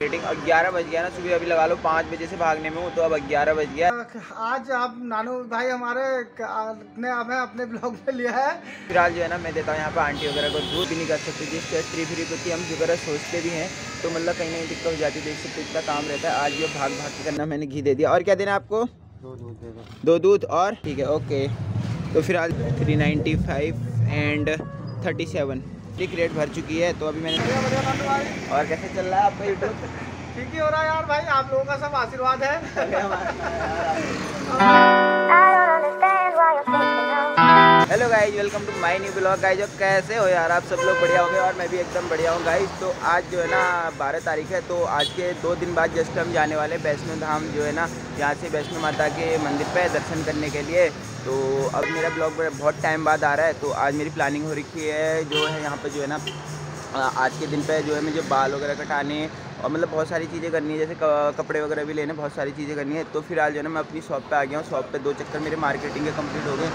Rating ग्यारह बज गया ना सुबह अभी लगा लो पाँच बजे से भागने में हूँ तो अब ग्यारह बज गया। आज आप नानू भाई हमारे ने हमें अपने ब्लॉग में लिया है। फ़िलहाल जो है ना मैं देता हूँ यहाँ पर आंटी वगैरह को दूध भी नहीं कर सकती जिस फ्री फ्री क्योंकि हम वगैरह सोचते भी हैं तो मतलब कहीं ना कहीं दिक्कत हो जाती है देख सकते इतना काम रहता है। आज ये भाग भाग के करना मैंने घी दे दिया। और क्या देना आपको? दो दूध और? ठीक है ओके तो फ़िलहाल three ninety five and thirty seven ठीक रेट भर चुकी है तो अभी मैंने और कैसे चल रहा है आपका यूट्यूब ठीक ही हो रहा है यार भाई आप लोगों का सब आशीर्वाद है। Hello guys welcome to my new blog guys अब कैसे हो यार? आप सब लोग बढ़िया हो गए और मैं भी एकदम बढ़िया हूँ गाइज़ तो आज जो है ना, बारह तारीख है तो आज के दो दिन बाद जस्ट हम जाने वाले वैष्णो धाम जो है ना, यहाँ से वैष्णो माता के मंदिर पे दर्शन करने के लिए। तो अब मेरा ब्लॉग बहुत टाइम बाद आ रहा है तो आज मेरी प्लानिंग हो रखी है, जो है यहाँ पर जो है ना आज के दिन पर जो है मुझे बाल वगैरह कटाने और मतलब बहुत सारी चीज़ें करनी है, जैसे कपड़े वगैरह भी लेने, बहुत सारी चीज़ें करनी है। तो फ़िलहाल जो है मैं अपनी शॉप पे आ गया हूँ। शॉप पे दो चक्कर मेरे मार्केटिंग के कंप्लीट हो गए।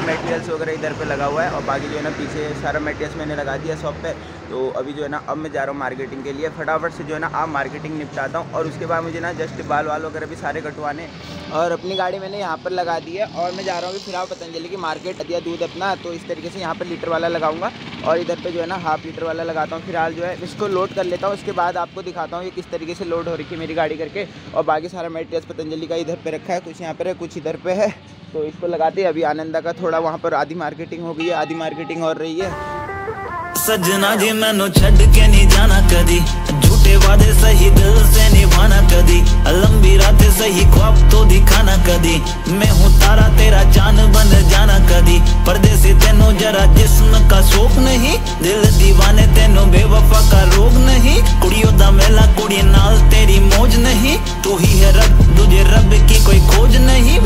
मेटेरियल्स वगैरह इधर पे लगा हुआ है और बाकी जो है ना, पीछे सारा मटेरियल्स मैंने लगा दिया शॉप पे। तो अभी जो है ना, अब मैं जा रहा हूँ मार्केटिंग के लिए। फटाफट से जो है ना, आप मार्केटिंग निपटाता हूँ। और उसके बाद मुझे ना जस्ट बाल वाल वगैरह भी सारे कटवाने और अपनी गाड़ी मैंने यहाँ पर लगा दी है। और मैं जा रहा हूँ फ़िलहाल पतंजलि की मार्केट दिया दूध अपना। तो इस तरीके से यहाँ पर लीटर वाला लगाऊँगा। और इधर पे जो है ना हाफ़ लीटर वाला लगाता हूँ। फ़िलहाल जो है, इसको लोड कर लेता हूँ। उसके बाद आपको दिखाता हूँ ये किस तरीके से लोड हो रही है मेरी गाड़ी करके। और बाकी सारा मेटेरियल्स पतंजलि का इधर पर रखा है। कुछ यहाँ पर है, कुछ इधर पर है। तो इसको लगाते अभी आनंदा का थोड़ा वहाँ पर आधी मार्केटिंग हो गई है, आधी मार्केटिंग हो रही है। सजना जी मैनू छड़ के नहीं जाना कदी झूठे वादे सही दिल से निभाना कदी लंबी रात सही ख्वाब तो दिखाना कदी मैं हूँ तारा तेरा चाँद बन जाना कदी परदेसी तेनो जरा जिस्म का शौक नहीं दिल दीवाने तेनो बेवफा का रोग नहीं कुड़ियों दा मेला कुड़ी नाल तेरी मौज नहीं तू ही है रब तुझे रब की कोई खोज नहीं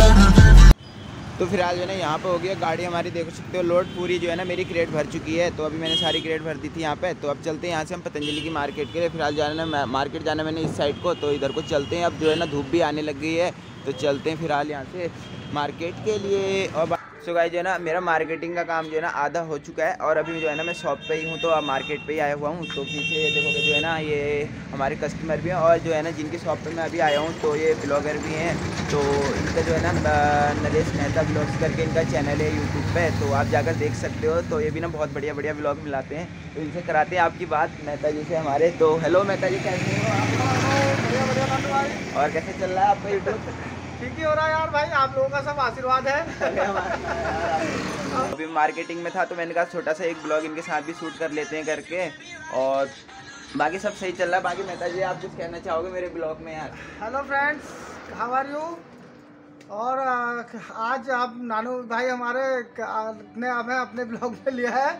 तो फ़िलहाल जो है ना यहाँ पे हो गया। गाड़ी हमारी देख सकते हो लोड पूरी जो है ना मेरी क्रेट भर चुकी है। तो अभी मैंने सारी क्रेट भर दी थी यहाँ पे। तो अब चलते हैं यहाँ से हम पतंजलि की मार्केट के लिए। फ़िलहाल जाना ना मार्केट जाना मैंने इस साइड को। तो इधर को चलते हैं। अब जो है ना धूप भी आने लग गई है। तो चलते हैं फ़िलहाल यहाँ से मार्केट के लिए। और सो गाई जो है ना, मेरा मार्केटिंग का काम जो है ना आधा हो चुका है और अभी जो है ना मैं शॉप पे ही हूँ तो अब मार्केट पे ही आया हुआ हूँ। तो पीछे देखोगे जो है ना, ये हमारे कस्टमर भी हैं और जो है ना, जिनकी शॉप पे मैं अभी आया हूँ तो ये ब्लॉगर भी हैं। तो इनका जो है ना नरेश मेहता ब्लॉग्स करके इनका चैनल है यूट्यूब पर तो आप जाकर देख सकते हो। तो ये भी ना बहुत बढ़िया बढ़िया ब्लॉग मिलाते हैं। तो इनसे कराते हैं आपकी बात, मेहता जी से हमारे। तो हेलो मेहता जी, कैसे हो और कैसे चल रहा है आपका यूट्यूब ठीक ही हो रहा है यार भाई आप लोगों का सब आशीर्वाद है। अभी मार्केटिंग में था तो मैंने कहा छोटा सा एक ब्लॉग इनके साथ भी शूट कर लेते हैं करके। और बाकी सब सही चल रहा है। बाकी मेहता जी आप कुछ कहना चाहोगे मेरे ब्लॉग में यार? Hello friends how are you और आज आप नानू भाई हमारे ने हमें अपने ब्लॉग में लिया है।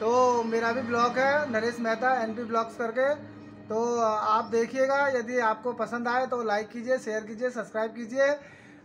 तो मेरा भी ब्लॉग है Naresh Mehta N P blogs करके। तो आप देखिएगा, यदि आपको पसंद आए तो लाइक कीजिए शेयर कीजिए सब्सक्राइब कीजिए।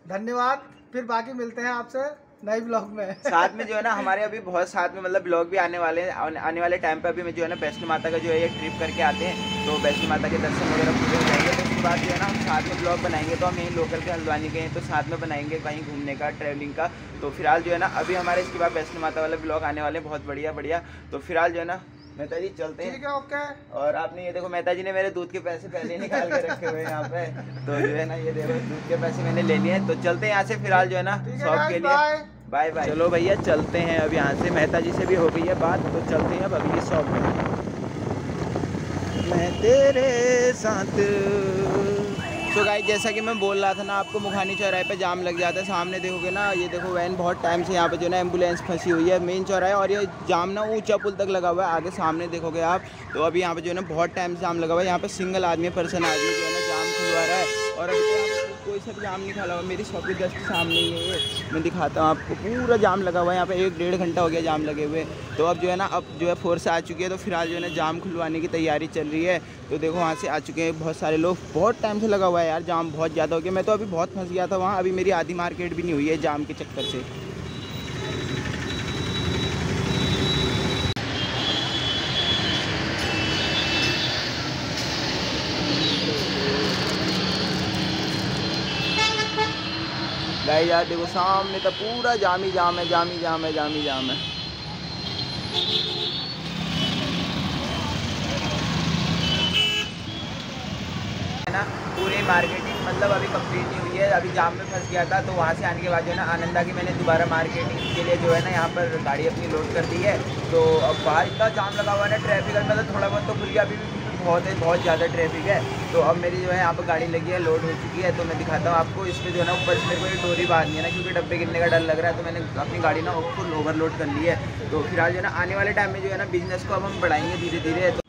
धन्यवाद। फिर बाकी मिलते हैं आपसे नए ब्लॉग में। साथ में जो है ना, हमारे अभी बहुत साथ में मतलब ब्लॉग भी आने वाले हैं। आने वाले टाइम पे अभी मैं जो है ना, वैष्णो माता का जो है एक ट्रिप करके आते हैं। तो वैष्णो माता के दर्शन वगैरह पूरे हो जाएँगे। तो उसके बाद जो है ना, हम साथ में ब्लॉग बनाएँगे। तो हम यहीं लोकल के, हल्द्वानी के हैं तो साथ में बनाएँगे कहीं घूमने का ट्रैवलिंग का। तो फ़िलहाल जो है ना, अभी हमारे इसके बाद वैष्णो माता वाले ब्लॉग आने वाले बहुत बढ़िया बढ़िया। तो फ़िलहाल जो है ना मेहता जी चलते हैं ठीक है। ओके। और आपने ये देखो मेहता जी ने मेरे दूध के पैसे पहले निकाल के रखे हुए यहाँ पे। तो जो है ना ये देखो दूध के पैसे मैंने ले लिए तो चलते हैं यहाँ से फ़िलहाल जो है ना शॉप के लिए। बाय बाय चलो भैया चलते हैं अब यहाँ से। मेहता जी से भी हो गई है बात तो चलते हैं अब अभी शॉप में। मैं तेरे साथ तो गाई जैसा कि मैं बोल रहा था ना, आपको मुखानी चौराहे पे जाम लग जाता है। सामने देखोगे ना, ये देखो वैन बहुत टाइम से यहाँ पे जो ना एंबुलेंस फंसी हुई है मेन चौराहे और ये जाम ना ऊँचा पुल तक लगा हुआ है। आगे सामने देखोगे आप तो अभी यहाँ पे जो है ना बहुत टाइम से जाम लगा हुआ है। यहाँ पे सिंगल आदमी पर्सन आदमी जो है ना जाम खुलवा रहा है। और अभी तो कोई सा जाम नहीं खा हुआ, मेरी शॉप के जस्ट सामने ही है मैं दिखाता हूँ आपको, पूरा जाम लगा हुआ है, यहाँ पे एक डेढ़ घंटा हो गया जाम लगे हुए। तो अब जो है ना, अब जो है फोर्स आ चुकी है तो फ़िलहाल जो है ना, जाम खुलवाने की तैयारी चल रही है। तो देखो, वहाँ से आ चुके हैं बहुत सारे लोग। बहुत टाइम से लगा हुआ है यार जाम, बहुत ज़्यादा हो गया। मैं तो अभी बहुत फंस गया था वहाँ, अभी मेरी आधी मार्केट भी नहीं हुई है जाम के चक्कर से। गाइस यार देखो सामने तो पूरा जाम जाम है, जामी जाम है, जाम जाम है। ना, पूरी मार्केटिंग मतलब अभी कंप्लीट नहीं हुई है। अभी जाम में फंस गया था तो वहाँ से आने के बाद जो है ना, आनंदा की मैंने दोबारा मार्केटिंग के लिए जो है ना, यहाँ पर गाड़ी अपनी लोड कर दी है। तो अब बाहर इतना जाम लगा हुआ है ट्रैफ़िक मतलब थोड़ा बहुत तो खुल गया, अभी भी बहुत है, बहुत ज़्यादा ट्रैफ़िक है। तो अब मेरी जो है, यहाँ पर गाड़ी लगी है लोड हो चुकी है तो मैं दिखाता हूँ आपको। इस पर जो है ना, ऊपर से मेरे को ये डोरी बांधनी है ना, क्योंकि डब्बे गिरने का डर लग रहा है तो मैंने अपनी गाड़ी ना फुल ओवरलोड कर ली है। तो फ़िलहाल जो है ना, आने वाले टाइम में जो है ना बिज़नेस को अब हम बढ़ाएँगे धीरे धीरे तो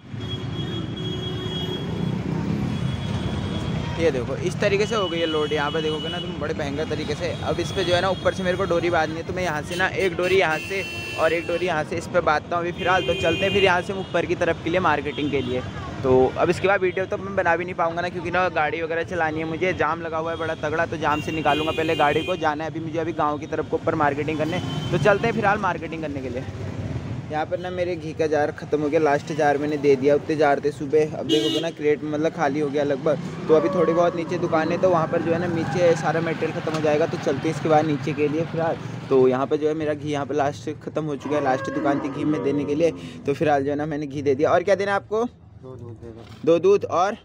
ये देखो, इस तरीके से हो गई है लोड यहाँ पे देखोगे ना, तुम बड़े भयंकर तरीके से। अब इस पर जो है ना, ऊपर से मेरे को डोरी बांधनी है तो मैं यहाँ से ना, एक डोरी यहाँ से और एक डोरी यहाँ से इस पर बांधता हूँ अभी फ़िलहाल। तो चलते हैं फिर यहाँ से ऊपर की तरफ़ के लिए मार्केटिंग के लिए। तो अब इसके बाद वीडियो तो मैं बना भी नहीं पाऊँगा ना, क्योंकि ना गाड़ी वगैरह चलानी है मुझे, जाम लगा हुआ है बड़ा तगड़ा तो जाम से निकालूँगा पहले गाड़ी को, जाना है अभी मुझे अभी गाँव की तरफ़ को ऊपर मार्केटिंग करने। तो चलते हैं फ़िलहाल मार्केटिंग करने के लिए। यहाँ पर ना मेरे घी का जार ख़त्म हो गया लास्ट जार मैंने दे दिया, उतने जार थे सुबह। अब देखोगे ना क्रेट मतलब खाली हो गया लगभग। तो अभी थोड़ी बहुत नीचे दुकान है तो वहाँ पर जो है ना नीचे सारा मटेरियल ख़त्म हो जाएगा तो चलते इसके बाद नीचे के लिए फ़िलहाल। तो यहाँ पर जो है मेरा घी यहाँ पर लास्ट ख़त्म हो चुका है लास्ट दुकान थी घी में देने के लिए। तो फ़िलहाल जो है ना मैंने घी दे दिया। और क्या देना आपको? दो दूध और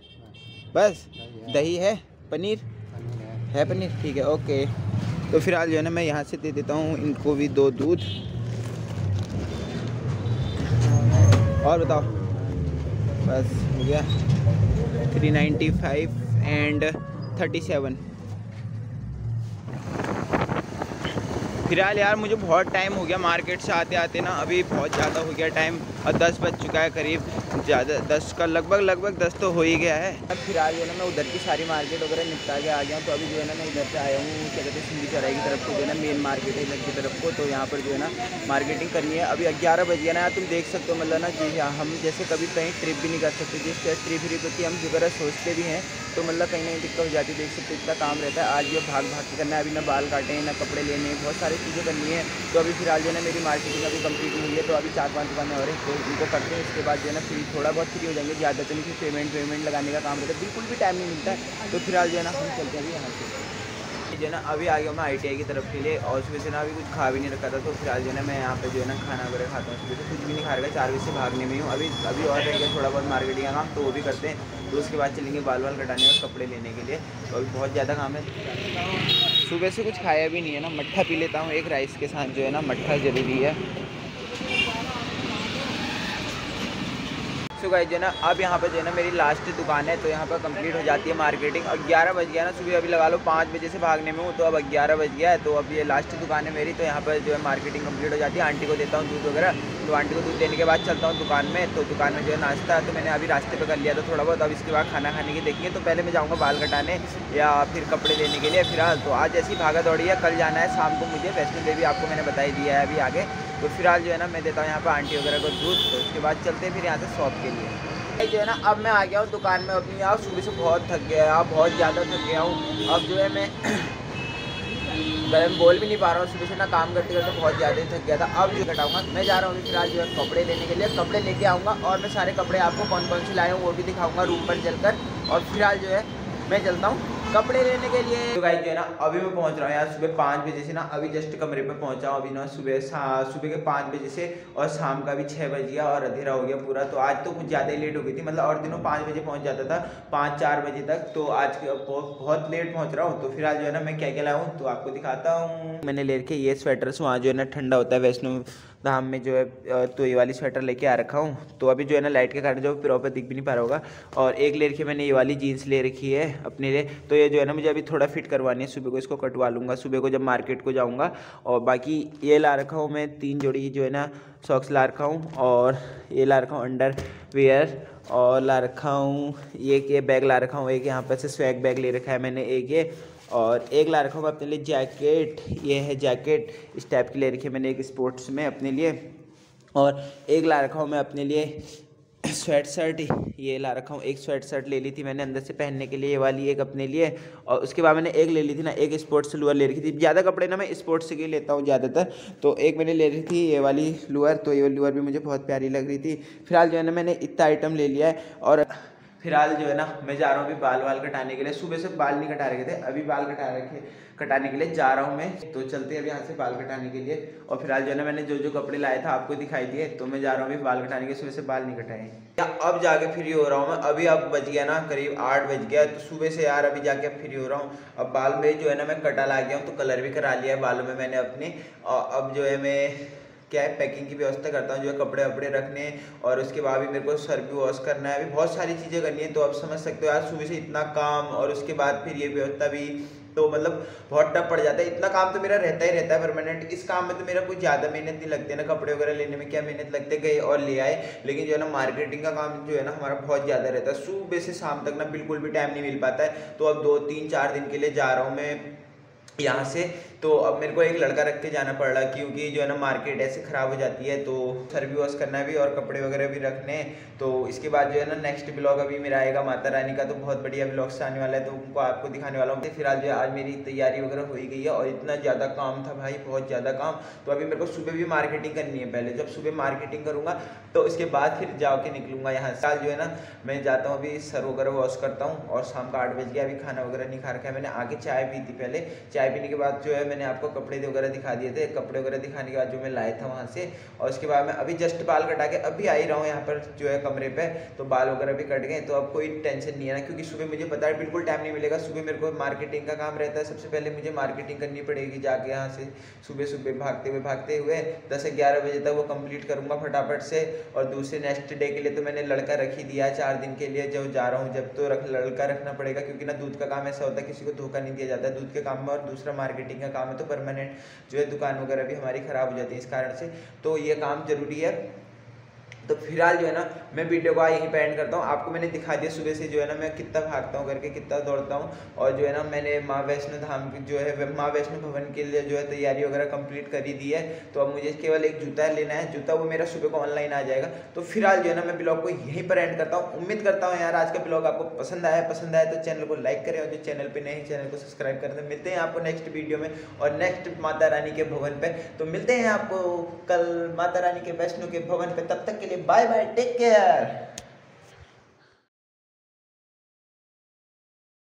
बस? दही है? पनीर? है। पनीर? ठीक है ओके। तो फ़िलहाल जो है ना मैं यहाँ से दे देता हूँ इनको भी दो दूध। और बताओ। बस हो गया। Three ninety five and thirty seven. फ़िलहाल यार मुझे बहुत टाइम हो गया मार्केट से आते आते ना, अभी बहुत ज़्यादा हो गया टाइम और दस बज चुका है करीब, ज़्यादा, दस का लगभग लगभग दस तो हो ही गया है। अब फ़िलहाल जो है ना, मैं उधर की सारी मार्केट वगैरह निपटा के आ गया हूँ तो अभी जो है ना, मैं इधर से आया हूँ, क्या कहते हैं, सिंधी चौराई की तरफ़ को जो है ना मेन मार्केट है इधर की तरफ़ को तो यहाँ पर जो है ना मार्केटिंग करनी है। अभी ग्यारह बज गया ना, तुम देख सकते हो मतलब ना कि हम जैसे कभी कहीं ट्रिप भी नहीं कर सकते, जिस ट्रिप व्रिप होती हम वगैरह सोचते भी हैं तो मतलब कहीं ना कहीं दिक्कत हो जाती है, देख सकते इतना काम रहता है। आज भी भाग भाग के करना है, अभी ना बाल काटे, ना कपड़े लेने, बहुत सारी चीज़ें करनी है। तो अभी फ़िलहाल जो है ना मेरी मार्केटिंग अभी कंप्लीट हुई है तो अभी चार पाँच दुकानें और हैं तो उनको करते हैं। इसके बाद जो है ना फ्री थोड़ा बहुत फ्री हो जाएँगे। ज़्यादा नहीं फिर पेमेंट वेमेंट लगाने का काम रहता है। बिल्कुल भी टाइम नहीं मिलता है। तो फ़िलहाल जो है ना हम चलते हैं अभी यहाँ से। जो है ना अभी आ गया मैं आई की तरफ़ के लिए और सुबह से ना अभी कुछ खा भी नहीं रखा था। तो फ़िलहाल जो है ना मैं यहाँ पे जो है ना खाना वगैरह खाता हूँ। सुबह से कुछ भी नहीं खा रहा चार बजे से भागने में हूँ अभी अभी और रह गया थोड़ा बहुत मार्केटिंग का काम तो वो भी करते हैं। तो उसके बाद चलेंगे बाल बाल कटाने और कपड़े लेने के लिए। तो अभी बहुत ज़्यादा काम है। सुबह से कुछ खाया भी नहीं है ना, मट्ठा पी लेता हूँ, एक राइस के साथ जो है ना, मट्ठा ज़रूरी है। सो गाइस जो ना, अब यहाँ पे जो है ना मेरी लास्ट दुकान है तो यहाँ पर कंप्लीट हो जाती है मार्केटिंग और ग्यारह बज गया ना, सुबह अभी लगा लो पाँच बजे से भागने में हूँ तो अब ग्यारह बज गया है तो अब ये लास्ट दुकान है मेरी तो यहाँ पर जो है मार्केटिंग कंप्लीट हो जाती है। आंटी को देता हूँ दूध वगैरह तो आंटी को दूध देने के बाद चलता हूँ दुकान में तो दुकान में जो है नाश्ता तो मैंने अभी रास्ते पर कर लिया था थोड़ा बहुत, अब इसके बाद खाना खाने की देखिए तो पहले मैं जाऊँगा बाल कटाने या फिर कपड़े लेने के लिए फ़िलहाल। तो आज ऐसी भागा दौड़ी है, कल जाना है शाम को मुझे, वैष्णो देवी आपको मैंने बताई दिया है अभी आगे। तो फ़िलहाल जो है ना, मैं देता हूँ यहाँ पर आंटी वगैरह को दूध तो उसके बाद चलते फिर यहाँ से शॉप के लिए। जो है ना, अब मैं आ गया हूँ दुकान में अपनी। यार, सुबह से बहुत थक गया यार, बहुत ज़्यादा थक गया हूँ। अब जो है मैं मैं बोल भी नहीं पा रहा हूँ। सुबह से ना काम करते करते बहुत ज़्यादा थक गया था। अब जो घटाऊँगा मैं जा रहा हूँ फ़िलहाल जो है कपड़े लेने के लिए। कपड़े लेके आऊँगा और मैं सारे कपड़े आपको कौन कौन से लाए हूँ वो भी दिखाऊँगा रूम पर चलकर। और फ़िलहाल जो है मैं चलता हूँ। कपड़े लेने के लिए। तो गाइस जो है ना, अभी मैं पहुँच रहा हूँ यार सुबह पाँच बजे से ना, अभी जस्ट कमरे पे पहुँचा हूँ। अभी ना सुबह सुबह के पाँच बजे से और शाम का भी छः बज गया और अंधेरा हो गया पूरा। तो आज तो कुछ ज़्यादा ही लेट हो गई थी मतलब और दिनों पाँच बजे पहुँच जाता था, पाँच चार बजे तक। तो आज बहुत लेट पहुँच रहा हूँ। तो फिर आज जो है ना, मैं क्या क्या लाऊँ तो आपको दिखाता हूँ। मैंने ले रखे ये स्वेटर्स वहाँ जो है ना ठंडा होता है, वैष्णो धाम में जो है तो ये वाली स्वेटर लेके आ रखा हूँ। तो अभी जो है ना लाइट के कारण जो प्रॉपर दिख भी नहीं पा रहा होगा। और एक ले रखी मैंने ये वाली जीन्स ले रखी है अपने लिए। तो ये जो है ना, मुझे अभी थोड़ा फिट करवानी है। सुबह को इसको कटवा लूँगा। सुबह को जब मार्केट को जाऊँगा। और बाकी ये ला रखा हूँ मैं तीन जोड़ी जो है ना सॉक्स ला रखा हूँ। और ये ला रखा हूँ अंडर वेयर और ला रखा हूँ, एक ये बैग ला रखा हूँ। एक यहाँ पर से स्वैग बैग ले रखा है मैंने, एक ये। और एक ला रखा हूँ अपने लिए जैकेट ये है जैकेट इस टाइप की ले रखी है मैंने एक स्पोर्ट्स में अपने लिए। और एक ला रखा हूँ मैं अपने लिए स्वेट शर्ट ये ला रखा हूँ। एक स्वेट शर्ट ले ली थी मैंने अंदर से पहनने के लिए। ये वाली एक अपने लिए। और उसके बाद मैंने एक ले ली थी ना, एक स्पोर्ट्स लोअर ले रखी थी। ज़्यादा कपड़े ना मैं स्पोर्ट्स के लेता हूँ ज़्यादातर। तो एक मैंने ले रही थी ये वाली लोअर। तो ये लोअर भी मुझे बहुत प्यारी लग रही थी। फ़िलहाल जो है ना मैंने इतना आइटम ले लिया है। और फ़िलहाल जो है ना, मैं जा रहा हूँ अभी बाल वाल कटाने के लिए। सुबह से बाल नहीं कटा रखे थे, अभी बाल कटा रखे, कटाने के लिए जा रहा हूँ मैं। तो चलते हैं अभी यहाँ से बाल कटाने के लिए। और फ़िलहाल जो है ना, मैंने जो जो कपड़े लाए था, आपको दिखाई दिए तो मैं जा रहा हूँ अभी बाल कटाने के सुबह से बाल नहीं कटाए। या अब जाके फ्री हो रहा हूँ मैं, अभी अब बज गया ना, करीब आठ बज गया। तो सुबह से यार अभी जाके फ्री हो रहा हूँ। अब बाल में जो है ना, मैं कटा ला गया हूँ तो कलर भी करा लिया है बालों में मैंने अपने। अब जो है मैं क्या है पैकिंग की व्यवस्था करता हूँ, जो है कपड़े वपड़े रखने और उसके बाद भी मेरे को सर भी वॉश करना है। अभी बहुत सारी चीज़ें करनी है तो आप समझ सकते हो यार सुबह से इतना काम और उसके बाद फिर ये व्यवस्था भी तो मतलब बहुत टफ पड़ जाता है। इतना काम तो मेरा रहता ही रहता है परमानेंट इस काम में तो मेरा कुछ ज़्यादा मेहनत नहीं लगती ना, कपड़े वगैरह लेने में क्या मेहनत लगते गए और ले आए। लेकिन जो है ना मार्केटिंग का काम जो है ना, हमारा बहुत ज़्यादा रहता है। सुबह से शाम तक ना बिल्कुल भी टाइम नहीं मिल पाता है। तो अब दो, तीन, चार दिन के लिए जा रहा हूँ मैं यहाँ से। तो अब मेरे को एक लड़का रख के जाना पड़ रहा क्योंकि जो है ना मार्केट ऐसे ख़राब हो जाती है तो सर भी वॉश करना भी और कपड़े वगैरह भी रखने तो इसके बाद जो है ना नेक्स्ट ब्लॉग अभी मेरा आएगा माता रानी का तो बहुत बढ़िया ब्लॉग्स आने वाला है तो उनको आपको दिखाने वाला हूँ। फ़िलहाल जो है आज मेरी तैयारी वगैरह हो ही गई है और इतना ज़्यादा काम था भाई, बहुत ज़्यादा काम। तो अभी मेरे को सुबह भी मार्केटिंग करनी है पहले, जब सुबह मार्केटिंग करूँगा तो उसके बाद फिर जाओ के निकलूँगा यहाँ साल जो है ना मैं जाता हूँ अभी, सर वगैरह वॉश करता हूँ और शाम का आठ बज गया, अभी खाना वगैरह नहीं खा रखा है मैंने, आगे चाय पी थी पहले। चाय पीने के बाद जो है मैंने आपको कपड़े वगैरह दिखा दिए थे, कपड़े वगैरह दिखाने के बाद जो मैं लाया था वहाँ से, और उसके बाद मैं अभी जस्ट बाल कटा के अभी आ ही रहा हूँ यहाँ पर जो है कमरे पर तो बाल वगैरह भी कट गए तो अब कोई टेंशन नहीं है ना, क्योंकि सुबह मुझे पता है बिल्कुल टाइम नहीं मिलेगा, सुबह मेरे को मार्केटिंग का काम रहता है, सबसे पहले मुझे मार्केटिंग करनी पड़ेगी जाके यहाँ से सुबह सुबह भागते हुए भागते हुए, दस ग्यारह बजे तक वो कंप्लीट करूँगा फटाफट से, और दूसरे नेक्स्ट डे के लिए तो मैंने लड़का रख ही दिया है चार दिन के लिए, जब जा रहा हूँ, जब तो रख, लड़का रखना पड़ेगा, क्योंकि ना दूध का काम ऐसा होता है, किसी को धोखा नहीं दिया जाता दूध के काम में और दूसरा मार्केटिंग का काम है तो परमानेंट जो है दुकान वगैरह भी हमारी ख़राब हो जाती है इस कारण से। तो ये काम ज़रूरी है। तो फ़िलहाल जो है ना, मैं वीडियो को यहीं पे एंड करता हूँ। आपको मैंने दिखा दिया सुबह से जो है ना, मैं कितना भागता हूँ करके, कितना दौड़ता हूँ। और जो है ना, मैंने माँ वैष्णो धाम की जो है, माँ वैष्णो भवन के लिए जो है तैयारी वगैरह कंप्लीट कर ही दी है। तो अब मुझे केवल एक जूता लेना है। जूता वो मेरा सुबह को ऑनलाइन आ जाएगा। तो फ़िलहाल जो है ना, मैं ब्लॉग को यहीं पर एंड करता हूँ। उम्मीद करता हूँ यार, आज का ब्लॉग आपको पसंद आया। पसंद आया तो चैनल को लाइक करें और जो चैनल पर नए चैनल को सब्सक्राइब करें। तो मिलते हैं आपको नेक्स्ट वीडियो में और नेक्स्ट माता रानी के भवन पर तो मिलते हैं आपको कल माता रानी के वैष्णो के भवन पर तब तक के लिए बाय बाय टेक केयर